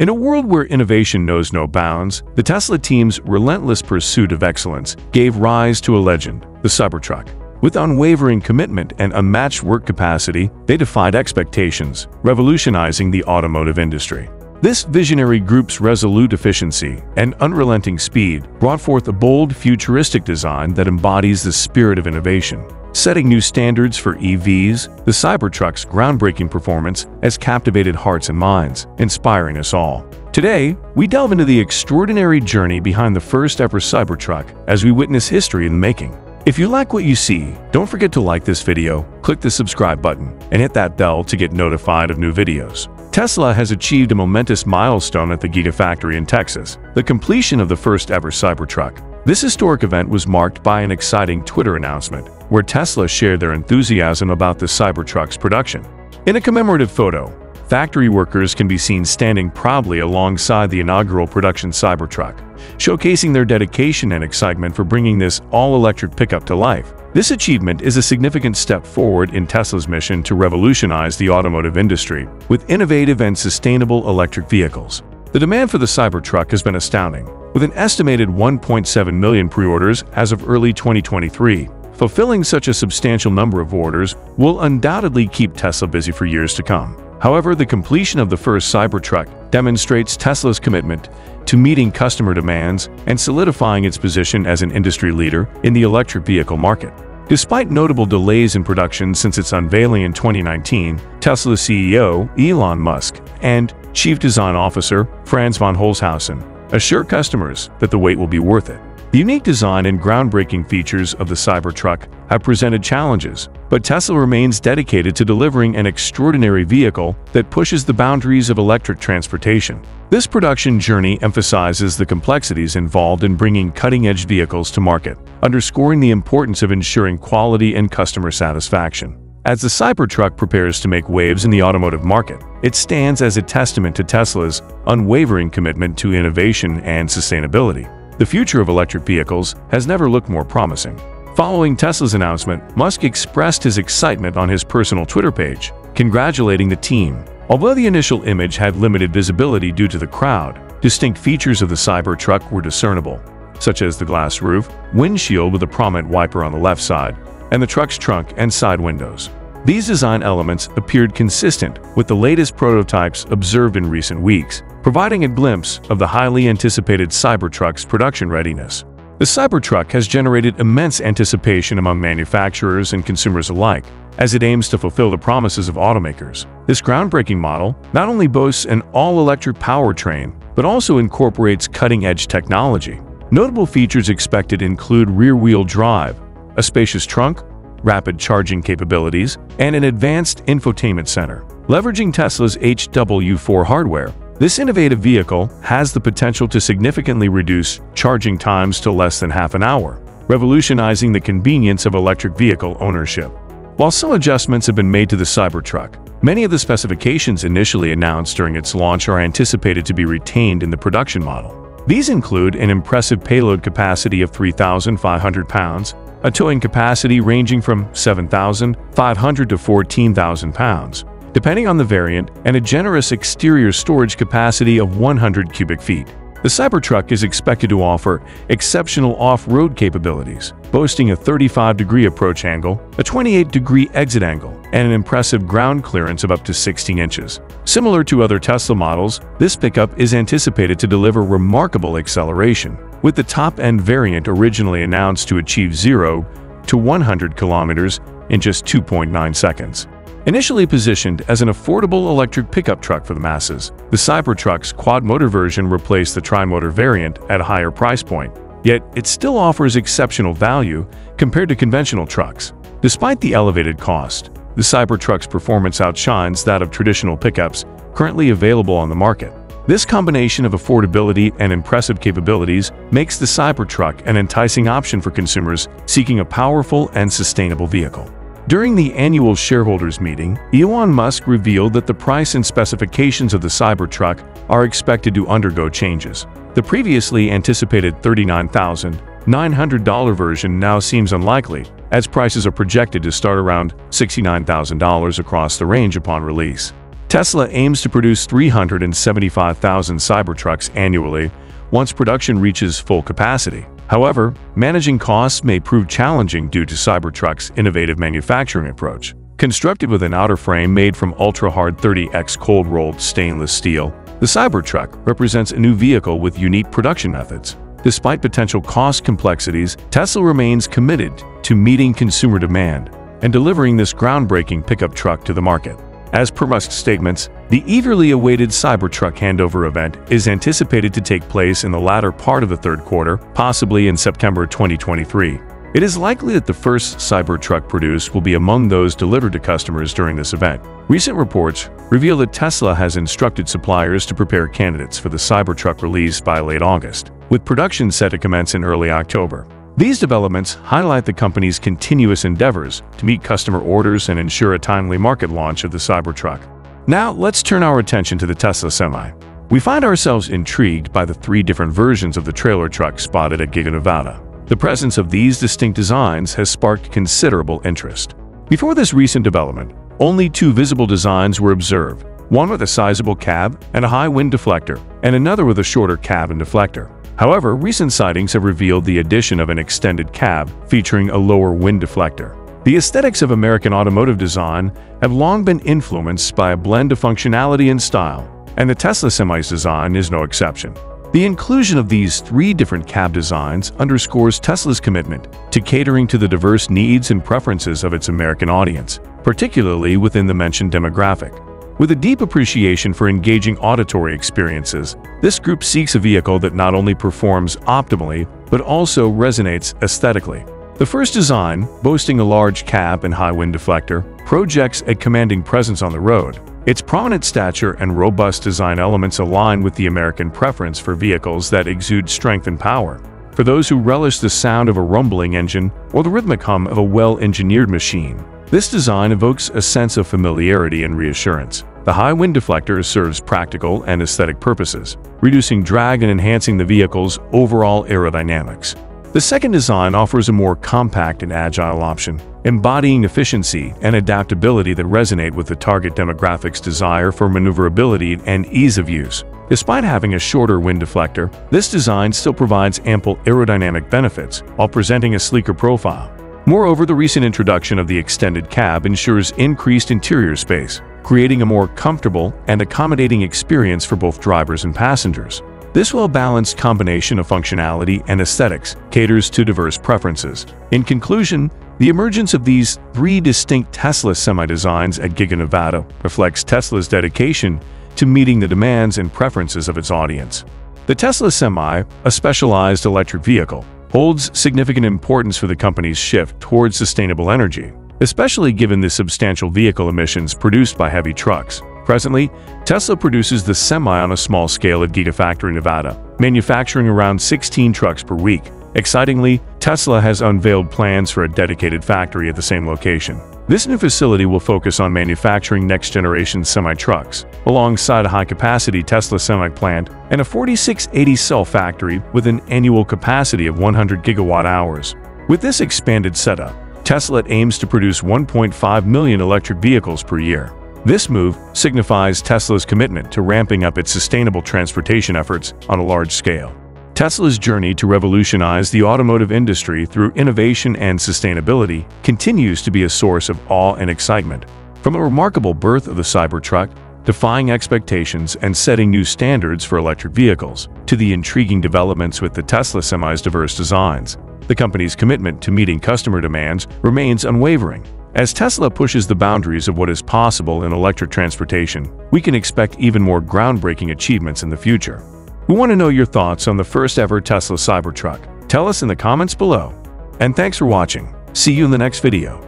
In a world where innovation knows no bounds, the Tesla team's relentless pursuit of excellence gave rise to a legend, the Cybertruck. With unwavering commitment and unmatched work capacity, they defied expectations, revolutionizing the automotive industry. This visionary group's resolute efficiency and unrelenting speed brought forth a bold, futuristic design that embodies the spirit of innovation. Setting new standards for EVs, the Cybertruck's groundbreaking performance has captivated hearts and minds, inspiring us all. Today, we delve into the extraordinary journey behind the first-ever Cybertruck as we witness history in the making. If you like what you see, don't forget to like this video, click the subscribe button, and hit that bell to get notified of new videos. Tesla has achieved a momentous milestone at the Gigafactory in Texas, the completion of the first-ever Cybertruck. This historic event was marked by an exciting Twitter announcement, where Tesla shared their enthusiasm about the Cybertruck's production. In a commemorative photo, factory workers can be seen standing proudly alongside the inaugural production Cybertruck, showcasing their dedication and excitement for bringing this all-electric pickup to life. This achievement is a significant step forward in Tesla's mission to revolutionize the automotive industry with innovative and sustainable electric vehicles. The demand for the Cybertruck has been astounding, with an estimated 1.7 million pre-orders as of early 2023. Fulfilling such a substantial number of orders will undoubtedly keep Tesla busy for years to come. However, the completion of the first Cybertruck demonstrates Tesla's commitment to meeting customer demands and solidifying its position as an industry leader in the electric vehicle market. Despite notable delays in production since its unveiling in 2019, Tesla CEO Elon Musk and Chief Design Officer Franz von Holzhausen assure customers that the wait will be worth it. The unique design and groundbreaking features of the Cybertruck have presented challenges, but Tesla remains dedicated to delivering an extraordinary vehicle that pushes the boundaries of electric transportation. This production journey emphasizes the complexities involved in bringing cutting-edge vehicles to market, underscoring the importance of ensuring quality and customer satisfaction. As the Cybertruck prepares to make waves in the automotive market, it stands as a testament to Tesla's unwavering commitment to innovation and sustainability. The future of electric vehicles has never looked more promising. Following Tesla's announcement, Musk expressed his excitement on his personal Twitter page, congratulating the team. Although the initial image had limited visibility due to the crowd, distinct features of the Cybertruck were discernible, such as the glass roof, windshield with a prominent wiper on the left side, and the truck's trunk and side windows. These design elements appeared consistent with the latest prototypes observed in recent weeks, providing a glimpse of the highly anticipated Cybertruck's production readiness. The Cybertruck has generated immense anticipation among manufacturers and consumers alike, as it aims to fulfill the promises of automakers. This groundbreaking model not only boasts an all-electric powertrain, but also incorporates cutting-edge technology. Notable features expected include rear-wheel drive, a spacious trunk, rapid charging capabilities, and an advanced infotainment center. Leveraging Tesla's HW4 hardware, this innovative vehicle has the potential to significantly reduce charging times to less than half an hour, revolutionizing the convenience of electric vehicle ownership. While some adjustments have been made to the Cybertruck, many of the specifications initially announced during its launch are anticipated to be retained in the production model. These include an impressive payload capacity of 3,500 pounds, a towing capacity ranging from 7,500 to 14,000 pounds, depending on the variant, and a generous exterior storage capacity of 100 cubic feet. The Cybertruck is expected to offer exceptional off-road capabilities, boasting a 35-degree approach angle, a 28-degree exit angle, and an impressive ground clearance of up to 16 inches. Similar to other Tesla models, this pickup is anticipated to deliver remarkable acceleration, with the top-end variant originally announced to achieve 0 to 100 kilometers in just 2.9 seconds. Initially positioned as an affordable electric pickup truck for the masses, the Cybertruck's quad-motor version replaced the tri-motor variant at a higher price point, yet it still offers exceptional value compared to conventional trucks. Despite the elevated cost, the Cybertruck's performance outshines that of traditional pickups currently available on the market. This combination of affordability and impressive capabilities makes the Cybertruck an enticing option for consumers seeking a powerful and sustainable vehicle. During the annual shareholders meeting, Elon Musk revealed that the price and specifications of the Cybertruck are expected to undergo changes. The previously anticipated $39,900 version now seems unlikely, as prices are projected to start around $69,000 across the range upon release. Tesla aims to produce 375,000 Cybertrucks annually once production reaches full capacity. However, managing costs may prove challenging due to Cybertruck's innovative manufacturing approach. Constructed with an outer frame made from ultra-hard 30x cold-rolled stainless steel, the Cybertruck represents a new vehicle with unique production methods. Despite potential cost complexities, Tesla remains committed to meeting consumer demand and delivering this groundbreaking pickup truck to the market. As per Musk's statements, the eagerly awaited Cybertruck handover event is anticipated to take place in the latter part of the third quarter, possibly in September 2023. It is likely that the first Cybertruck produced will be among those delivered to customers during this event. Recent reports reveal that Tesla has instructed suppliers to prepare candidates for the Cybertruck release by late August, with production set to commence in early October. These developments highlight the company's continuous endeavors to meet customer orders and ensure a timely market launch of the Cybertruck. Now, let's turn our attention to the Tesla Semi. We find ourselves intrigued by the three different versions of the trailer truck spotted at Giga Nevada. The presence of these distinct designs has sparked considerable interest. Before this recent development, only two visible designs were observed, one with a sizable cab and a high wind deflector, and another with a shorter cab and deflector. However, recent sightings have revealed the addition of an extended cab featuring a lower wind deflector. The aesthetics of American automotive design have long been influenced by a blend of functionality and style, and the Tesla Semi's design is no exception. The inclusion of these three different cab designs underscores Tesla's commitment to catering to the diverse needs and preferences of its American audience, particularly within the mentioned demographic. With a deep appreciation for engaging auditory experiences, this group seeks a vehicle that not only performs optimally, but also resonates aesthetically. The first design, boasting a large cab and high wind deflector, projects a commanding presence on the road. Its prominent stature and robust design elements align with the American preference for vehicles that exude strength and power. For those who relish the sound of a rumbling engine or the rhythmic hum of a well-engineered machine, this design evokes a sense of familiarity and reassurance. The high wind deflector serves practical and aesthetic purposes, reducing drag and enhancing the vehicle's overall aerodynamics. The second design offers a more compact and agile option, embodying efficiency and adaptability that resonate with the target demographic's desire for maneuverability and ease of use. Despite having a shorter wind deflector, this design still provides ample aerodynamic benefits while presenting a sleeker profile. Moreover, the recent introduction of the extended cab ensures increased interior space, creating a more comfortable and accommodating experience for both drivers and passengers. This well-balanced combination of functionality and aesthetics caters to diverse preferences. In conclusion, the emergence of these three distinct Tesla semi-designs at Giga Nevada reflects Tesla's dedication to meeting the demands and preferences of its audience. The Tesla Semi, a specialized electric vehicle, holds significant importance for the company's shift towards sustainable energy especially given the substantial vehicle emissions produced by heavy trucks. Presently, Tesla produces the Semi on a small scale at Gigafactory, Nevada, manufacturing around 16 trucks per week. Excitingly, Tesla has unveiled plans for a dedicated factory at the same location. This new facility will focus on manufacturing next-generation semi-trucks, alongside a high-capacity Tesla semi-plant and a 4680 cell factory with an annual capacity of 100 gigawatt-hours. With this expanded setup, Tesla aims to produce 1.5 million electric vehicles per year. This move signifies Tesla's commitment to ramping up its sustainable transportation efforts on a large scale. Tesla's journey to revolutionize the automotive industry through innovation and sustainability continues to be a source of awe and excitement. From the remarkable birth of the Cybertruck, defying expectations and setting new standards for electric vehicles, to the intriguing developments with the Tesla Semi's diverse designs, the company's commitment to meeting customer demands remains unwavering. As Tesla pushes the boundaries of what is possible in electric transportation, we can expect even more groundbreaking achievements in the future. We want to know your thoughts on the first ever Tesla Cybertruck. Tell us in the comments below. And thanks for watching. See you in the next video.